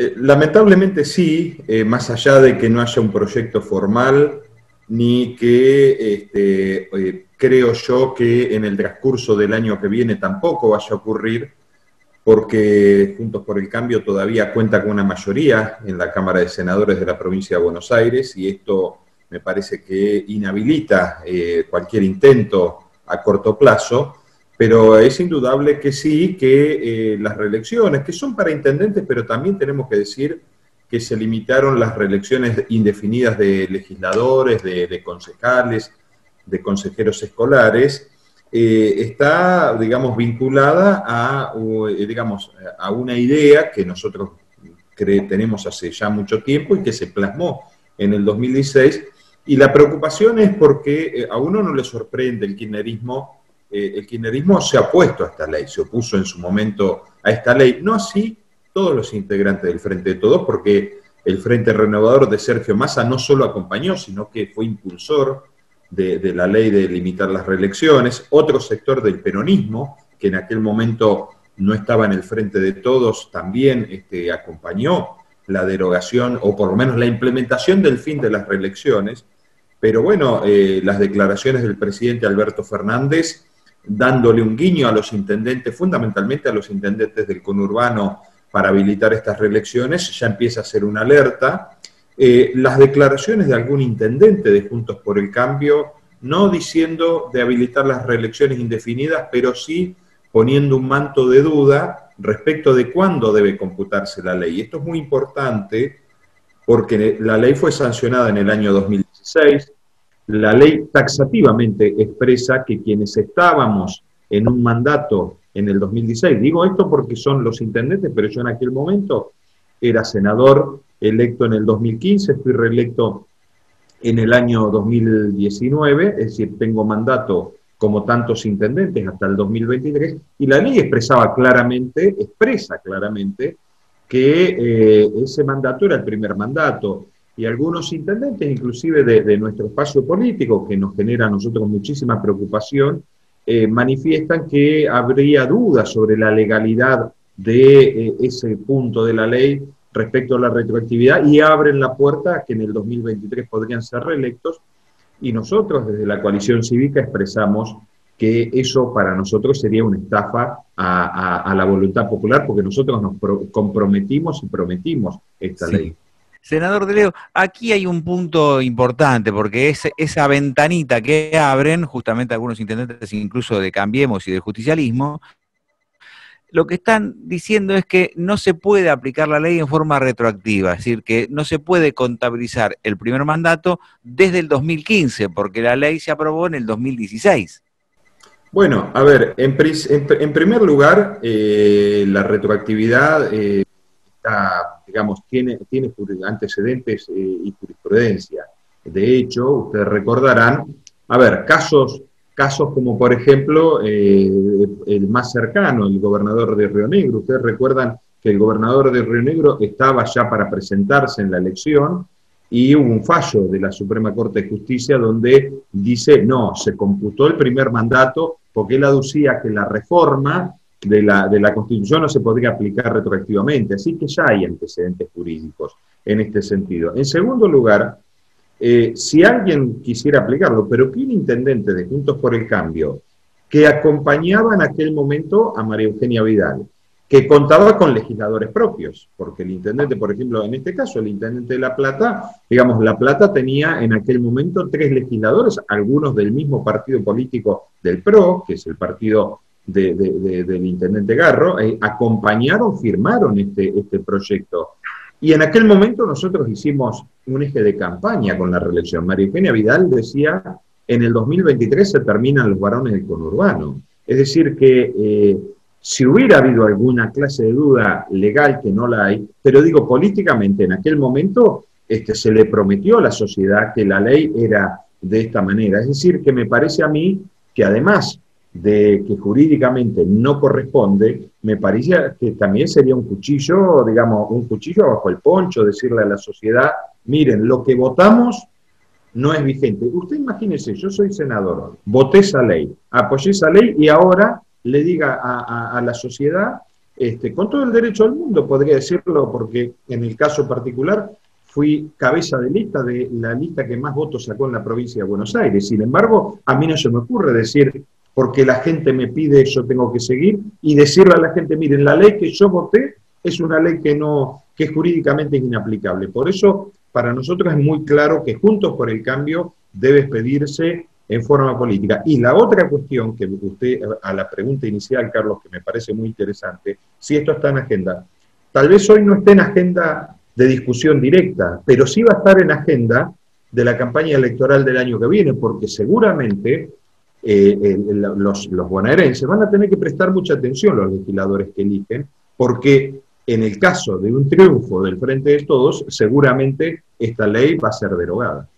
Eh, lamentablemente sí, eh, más allá de que no haya un proyecto formal, ni que este, eh, creo yo que en el transcurso del año que viene tampoco vaya a ocurrir, porque Juntos por el Cambio todavía cuenta con una mayoría en la Cámara de Senadores de la provincia de Buenos Aires y esto me parece que inhabilita cualquier intento a corto plazo pero es indudable que sí, que eh, las reelecciones, que son para intendentes, pero también tenemos que decir que se limitaron las reelecciones indefinidas de legisladores, de, concejales, de consejeros escolares, eh, está, digamos, vinculada a, eh, digamos, a una idea que nosotros tenemos hace ya mucho tiempo y que se plasmó en el 2016. Y la preocupación es porque a uno no le sorprende el kirchnerismo eh, el kirchnerismo se ha opuesto a esta ley, se opuso en su momento a esta ley, no así todos los integrantes del Frente de Todos, porque el Frente Renovador de Sergio Massa no solo acompañó, sino que fue impulsor de, la ley de limitar las reelecciones, otro sector del peronismo, que en aquel momento no estaba en el Frente de Todos, también este, acompañó la derogación o por lo menos la implementación del fin de las reelecciones. Pero bueno, eh, las declaraciones del presidente Alberto Fernández dándole un guiño a los intendentes, fundamentalmente a los intendentes del conurbano, para habilitar estas reelecciones, ya empieza a ser una alerta. Eh, las declaraciones de algún intendente de Juntos por el Cambio, no diciendo de habilitar las reelecciones indefinidas, pero sí poniendo un manto de duda respecto de cuándo debe computarse la ley. Esto es muy importante porque la ley fue sancionada en el año 2016, la ley taxativamente expresa que quienes estábamos en un mandato en el 2016, digo esto porque son los intendentes, pero yo en aquel momento era senador electo en el 2015, fui reelecto en el año 2019, es decir, tengo mandato como tantos intendentes hasta el 2023, y la ley expresaba claramente, expresa claramente, que eh, ese mandato era el primer mandato y algunos intendentes, inclusive de, nuestro espacio político, que nos genera a nosotros muchísima preocupación, eh, manifiestan que habría dudas sobre la legalidad de eh, ese punto de la ley respecto a la retroactividad y abren la puerta a que en el 2023 podrían ser reelectos. Y nosotros desde la coalición cívica expresamos que eso para nosotros sería una estafa a, la voluntad popular, porque nosotros nos comprometimos y prometimos esta ley. Senador De Leo, aquí hay un punto importante, porque es esa ventanita que abren justamente algunos intendentes, incluso de Cambiemos y de Justicialismo, lo que están diciendo es que no se puede aplicar la ley en forma retroactiva, es decir, que no se puede contabilizar el primer mandato desde el 2015, porque la ley se aprobó en el 2016. Bueno, a ver, en, primer lugar, eh, la retroactividad eh, digamos, tiene, tiene antecedentes eh, y jurisprudencia. De hecho, ustedes recordarán, a ver, casos, casos como por ejemplo eh, el más cercano, el gobernador de Río Negro. Ustedes recuerdan que el gobernador de Río Negro estaba ya para presentarse en la elección y hubo un fallo de la Suprema Corte de Justicia donde dice, no, se computó el primer mandato porque él aducía que la reforma de la, de la Constitución no se podría aplicar retroactivamente, así que ya hay antecedentes jurídicos en este sentido. En segundo lugar, eh, si alguien quisiera aplicarlo, pero que un intendente de Juntos por el Cambio, que acompañaba en aquel momento a María Eugenia Vidal, que contaba con legisladores propios, porque el intendente, por ejemplo, en este caso, el intendente de La Plata, digamos, La Plata tenía en aquel momento tres legisladores, algunos del mismo partido político del PRO, que es el partido del intendente Garro, eh, acompañaron, firmaron este, este proyecto. Y en aquel momento nosotros hicimos un eje de campaña con la reelección. María Eugenia Vidal decía, en el 2023 se terminan los varones del conurbano. Es decir, que eh, si hubiera habido alguna clase de duda legal, que no la hay, pero digo políticamente, en aquel momento este, se le prometió a la sociedad que la ley era de esta manera. Es decir, que me parece a mí que además de que jurídicamente no corresponde, me parece que también sería un cuchillo, digamos, un cuchillo bajo el poncho, decirle a la sociedad, miren, lo que votamos no es vigente. Usted imagínese, yo soy senador, voté esa ley, apoyé esa ley y ahora le diga a, la sociedad este, con todo el derecho al mundo, podría decirlo, porque en el caso particular fui cabeza de lista de la lista que más votos sacó en la provincia de Buenos Aires. Sin embargo, a mí no se me ocurre decir, porque la gente me pide, yo tengo que seguir, y decirle a la gente, miren, la ley que yo voté es una ley que no, que es jurídicamente inaplicable. Por eso, para nosotros es muy claro que Juntos por el Cambio debe expedirse en forma política. Y la otra cuestión que usted, a la pregunta inicial, Carlos, que me parece muy interesante, si esto está en agenda, tal vez hoy no esté en agenda de discusión directa, pero sí va a estar en agenda de la campaña electoral del año que viene, porque seguramente eh, los, los bonaerenses van a tener que prestar mucha atención los legisladores que eligen, porque en el caso de un triunfo del Frente de Todos, seguramente esta ley va a ser derogada.